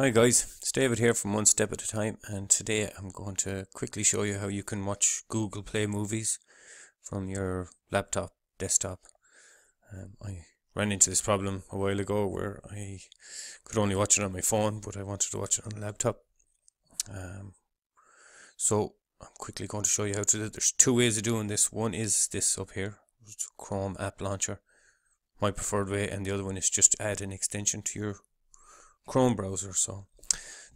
Hi guys, it's David here from One Step at a Time and today I'm going to quickly show you how you can watch Google Play movies from your laptop, desktop. Um, I ran into this problem a while ago where I could only watch it on my phone but I wanted to watch it on laptop. Um, so I'm quickly going to show you how to do it. There's two ways of doing this. One is this up here, Chrome App Launcher, my preferred way and the other one is just add an extension to your Chrome browser. So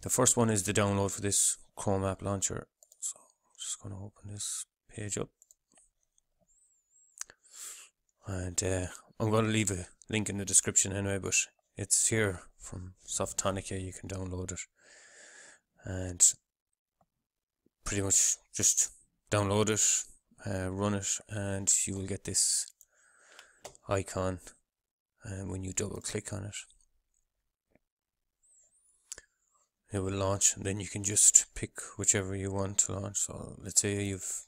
the first one is the download for this Chrome app launcher. So I'm just going to open this page up. And uh, I'm going to leave a link in the description anyway, but it's here from Softonica. You can download it. And pretty much just download it, uh, run it, and you will get this icon uh, when you double click on it it will launch and then you can just pick whichever you want to launch. So let's say you've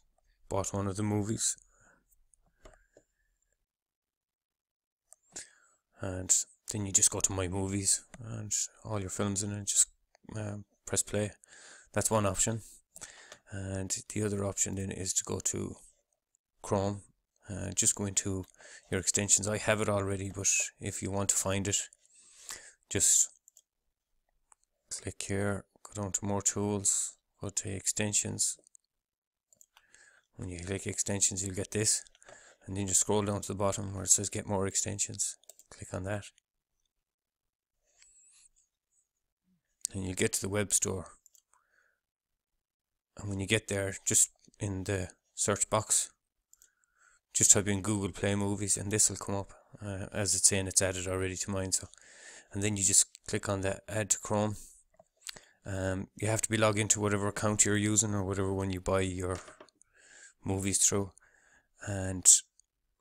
bought one of the movies. And then you just go to my movies and all your films in it. Just uh, press play. That's one option. And the other option then is to go to Chrome. Uh, just go into your extensions. I have it already but if you want to find it just click here go down to more tools go to extensions. When you click extensions you'll get this. And then just scroll down to the bottom where it says get more extensions. Click on that. And you get to the web store. And when you get there just in the search box just type in Google Play Movies and this will come up uh, as it's saying it's added already to mine so. And then you just click on the add to Chrome um, you have to be logged into whatever account you're using or whatever one you buy your movies through, and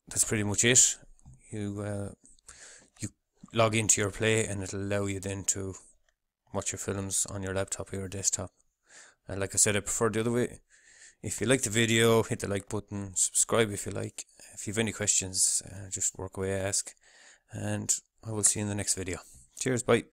that's pretty much it. You uh, you log into your play, and it'll allow you then to watch your films on your laptop or your desktop. And like I said, I prefer the other way. If you like the video, hit the like button, subscribe if you like. If you have any questions, uh, just work away, ask, and I will see you in the next video. Cheers, bye.